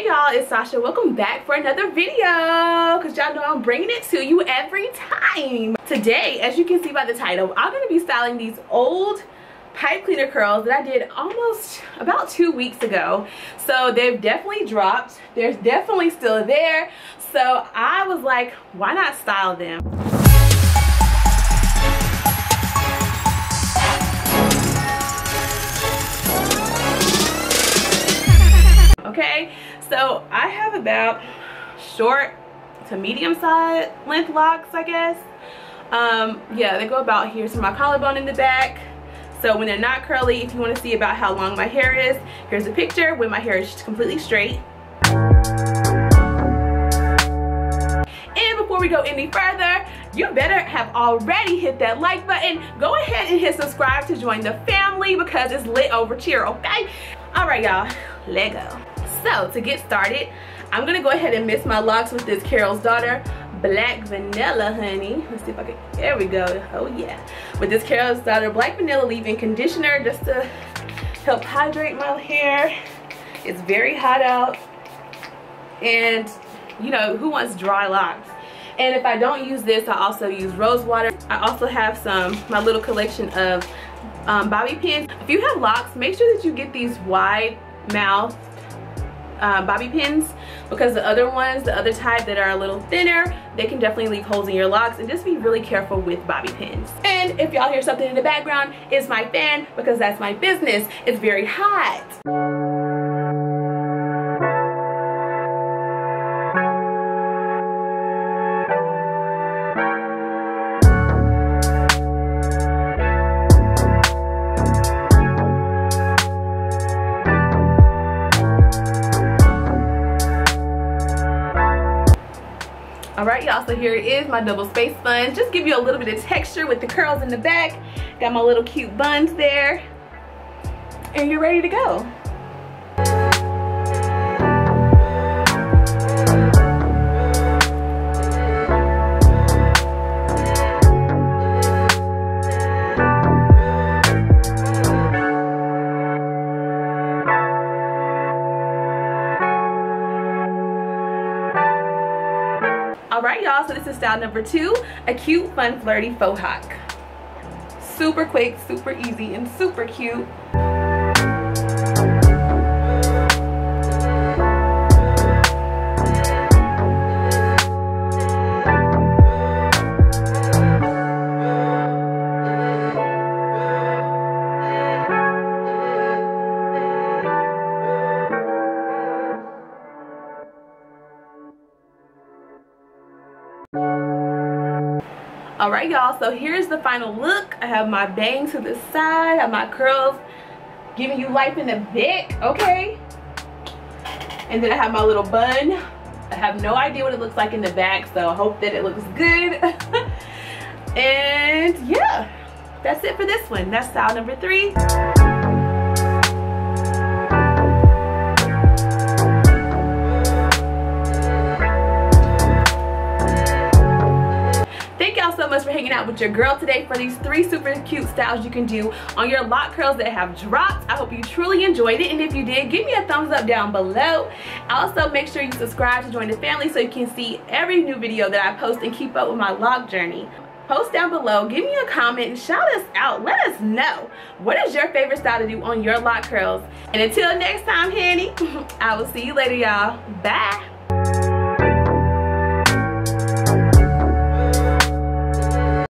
Hey y'all, it's Sasha. Welcome back for another video because y'all know I'm bringing it to you every time. Today, as you can see by the title, I'm going to be styling these old pipe cleaner curls that I did almost about two weeks ago. So they've definitely dropped. They're definitely still there. So I was like, why not style them? So i have about short to medium size length locs i guess. Um yeah they go about here. So my collarbone in the back. So when they're not curly if you want to see about how long my hair is here's a picture when my hair is completely straight. And before we go any further you better have already hit that like button. Go ahead and hit subscribe to join the family because it's lit over here okay? All right y'all let go so to get started, I'm gonna go ahead and mist my locs with this Carol's Daughter Black Vanilla, honey. Let's see if I can, there we go. Oh yeah. With this Carol's Daughter Black Vanilla leave-in conditioner just to help hydrate my hair. It's very hot out. And you know, who wants dry locs? And if I don't use this, I also use rose water. I also have some, my little collection of um, bobby pins. If you have locs, make sure that you get these wide mouth uh, bobby pins because the other ones, the other type that are a little thinner, they can definitely leave holes in your locs and just be really careful with bobby pins. And if y'all hear something in the background, it's my fan because that's my business. It's very hot. All right y'all so here is my double space bun just give you a little bit of texture with the curls in the back. Got my little cute buns there. And you're ready to go all right y'all so this is style number two a cute fun flirty faux hawk super quick super easy and super cute all right y'all so here's the final look. I have my bangs to the side. I have my curls giving you life in the back okay? And then i have my little bun. I have no idea what it looks like in the back so i hope that it looks good. And yeah that's it for this one. That's style number three much for hanging out with your girl today for these three super cute styles you can do on your loc curls that have dropped. I hope you truly enjoyed it and if you did, give me a thumbs up down below. Also, make sure you subscribe to join the family so you can see every new video that I post and keep up with my loc journey. Post down below give me a comment and shout us out. Let us know what is your favorite style to do on your loc curls. And until next time honey i will see you later y'all. Bye